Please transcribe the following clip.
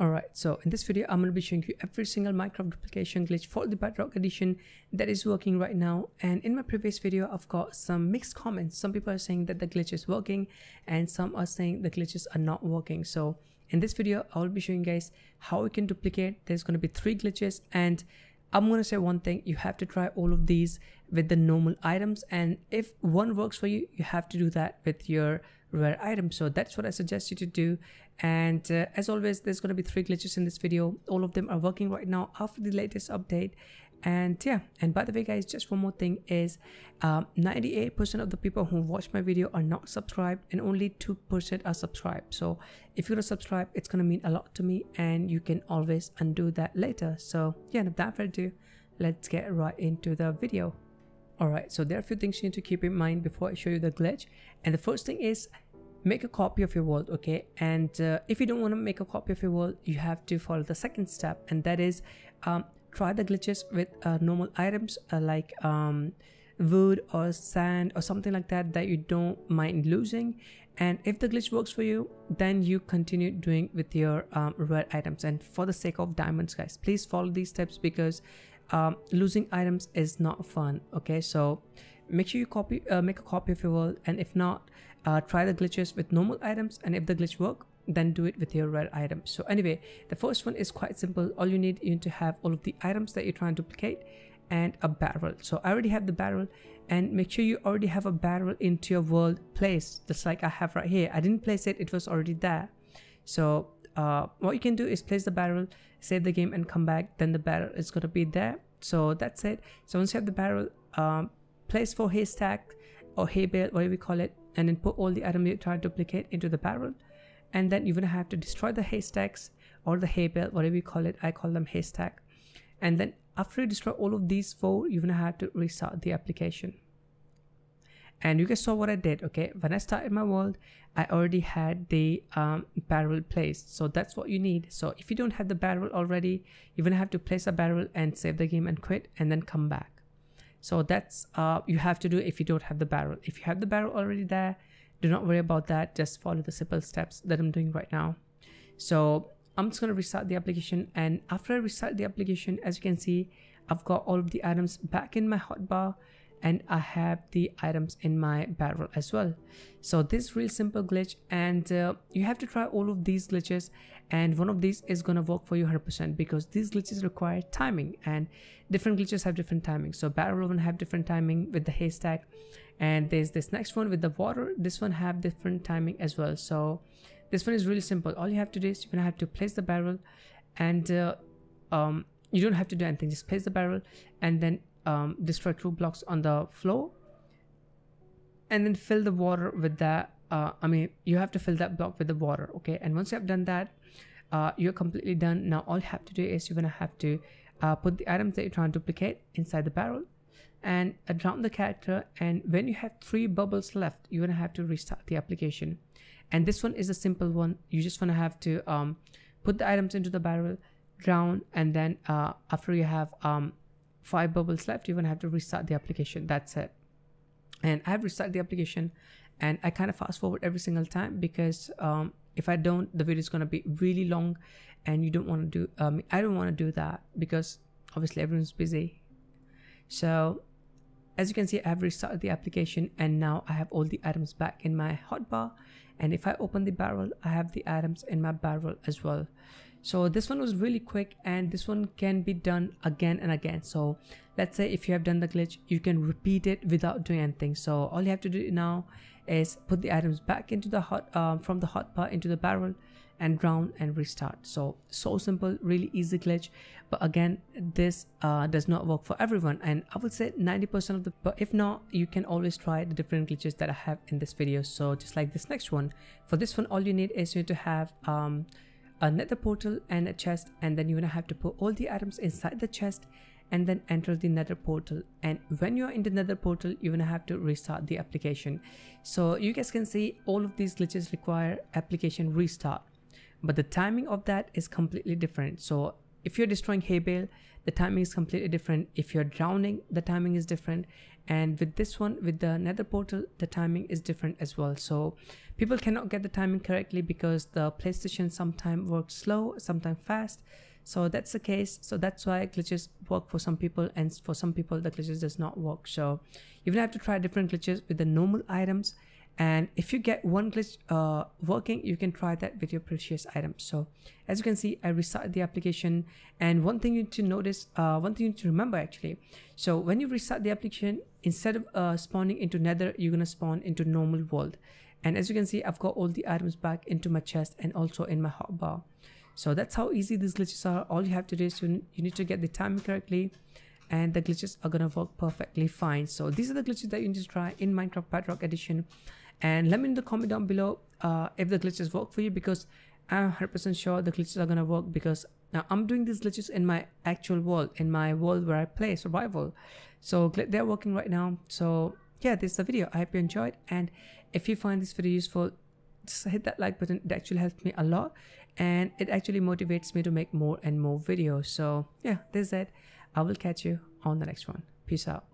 Alright, so in this video, I'm going to be showing you every single Minecraft duplication glitch for the Bedrock edition that is working right now. And in my previous video, I've got some mixed comments. Some people are saying that the glitch is working and some are saying the glitches are not working. So in this video, I will be showing you guys how we can duplicate. There's going to be three glitches and I'm going to say one thing, you have to try all of these with the normal items. And if one works for you, you have to do that with your rare item so that's what i suggest you to do. And uh, as always there's going to be three glitches in this video. All of them are working right now after the latest update and yeah and by the way guys just one more thing is 98% um, of the people who watch my video are not subscribed and only 2% are subscribed so if you're subscribe it's to mean a lot to me and you can always undo that later so yeah without further ado let's get right into the video Alright, so there are a few things you need to keep in mind before I show you the glitch. And the first thing is make a copy of your world, okay? And uh, if you don't want to make a copy of your world, you have to follow the second step. And that is um, try the glitches with uh, normal items uh, like um, wood or sand or something like that that you don't mind losing. And if the glitch works for you then you continue doing with your um, rare items. And for the sake of diamonds guys please follow these steps because um, losing items is not fun okay? So make sure you copy uh, make a copy of your world. And if not uh, try the glitches with normal items. And if the glitch work then do it with your rare items. So anyway the first one is quite simple. All you need you need to have all of the items that you're trying to duplicate and a barrel. So i already have the barrel and make sure you already have a barrel into your world place just like i have right here. I didn't place it it was already there. So uh, what you can do is place the barrel save the game and come back. Then the barrel is going to be there. So that's it. So once you have the barrel um, place for haystack or hay bale whatever you call it and then put all the items you try to duplicate into the barrel and then you're going to have to destroy the haystacks or the hay bale whatever you call it. I call them haystack. And then after you destroy all of these four you're going to have to restart the application. And you guys saw what I did okay? When I started my world I already had the um, barrel placed. So that's what you need. So if you don't have the barrel already you're gonna have to place a barrel and save the game and quit and then come back. So that's uh, you have to do if you don't have the barrel. If you have the barrel already there do not worry about that. Just follow the simple steps that I'm doing right now. So I'm just gonna restart the application and after I restart the application as you can see I've got all of the items back in my hotbar and I have the items in my barrel as well. So this real simple glitch and uh, you have to try all of these glitches and one of these is gonna work for you 100% because these glitches require timing and different glitches have different timing. So barrel one have different timing with the haystack and there's this next one with the water. This one have different timing as well. So this one is really simple. All you have to do is you're gonna have to place the barrel and uh, um, you don't have to do anything just place the barrel and then um, destroy two blocks on the floor and then fill the water with that uh, I mean you have to fill that block with the water okay? And once you have done that uh, you're completely done. Now all you have to do is you're gonna have to uh, put the items that you're trying to duplicate inside the barrel and drown the character. And when you have three bubbles left you're gonna have to restart the application. And this one is a simple one. You just want to have to um, put the items into the barrel drown and then uh, after you have um, five bubbles left you're gonna have to restart the application. That's it. And i have restarted the application and i kind of fast forward every single time because um, if i don't the video is going to be really long and you don't want to do um, i don't want to do that because obviously everyone's busy. So as you can see i have restarted the application and now i have all the items back in my hotbar. And if i open the barrel i have the items in my barrel as well so this one was really quick and this one can be done again and again. So let's say if you have done the glitch you can repeat it without doing anything. So all you have to do now is put the items back into the hot um, from the hotbar into the barrel and drown and restart. So so simple really easy glitch. But again this uh, does not work for everyone. And i would say 90 percent of the but if not you can always try the different glitches that i have in this video. So just like this next one for this one all you need is you need to have um a nether portal and a chest and then you're gonna have to put all the items inside the chest and then enter the nether portal. And when you're in the nether portal you're gonna have to restart the application. So you guys can see all of these glitches require application restart but the timing of that is completely different. So if you're destroying hay bale the timing is completely different. If you're drowning the timing is different. And with this one with the nether portal the timing is different as well. So people cannot get the timing correctly because the playstation sometimes works slow sometimes fast. So that's the case. So that's why glitches work for some people and for some people the glitches does not work. So you're gonna have to try different glitches with the normal items and if you get one glitch uh, working you can try that with your precious items so as you can see i restarted the application. And one thing you need to notice uh, one thing you need to remember actually. So when you restart the application instead of uh, spawning into nether you're gonna spawn into normal world. And as you can see i've got all the items back into my chest and also in my hotbar. So that's how easy these glitches are. All you have to do is you, you need to get the timing correctly and the glitches are gonna work perfectly fine. So these are the glitches that you need to try in minecraft bedrock edition. And let me in the comment down below uh, if the glitches work for you because I'm 100% sure the glitches are gonna work because now I'm doing these glitches in my actual world in my world where I play survival. So they're working right now. So yeah this is the video. I hope you enjoyed. And if you find this video useful just hit that like button. It actually helps me a lot. And it actually motivates me to make more and more videos. So yeah this is it I will catch you on the next one. Peace out